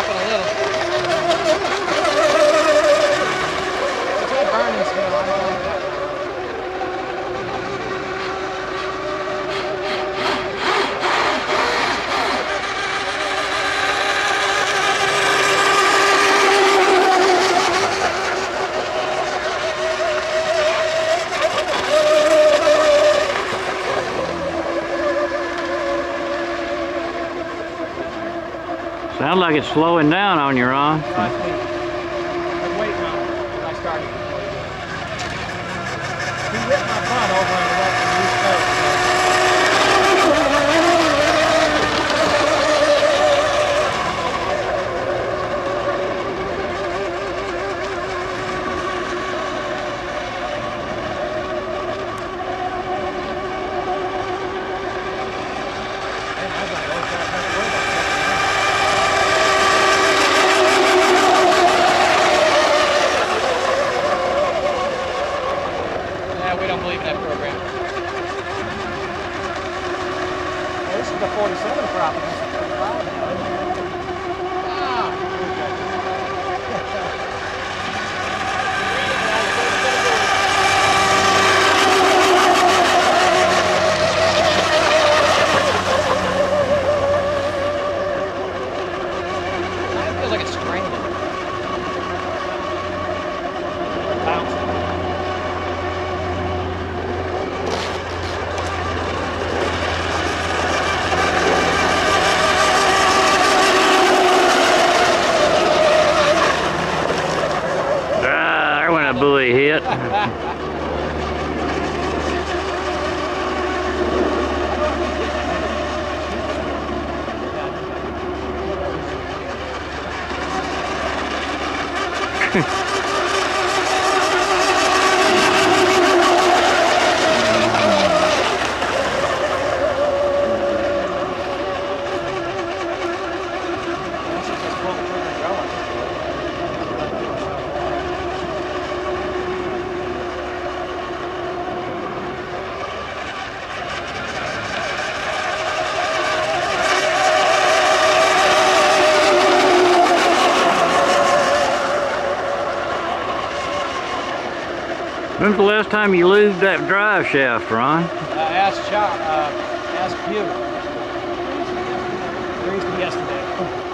tapa, não é? Sounds like it's slowing down on you, Ron. That program. this is the 47 property. it. Hehehe When's the last time you lubed that drive shaft, Ron? Uh, ask Chuck, uh, ask Hugh. Greased yesterday.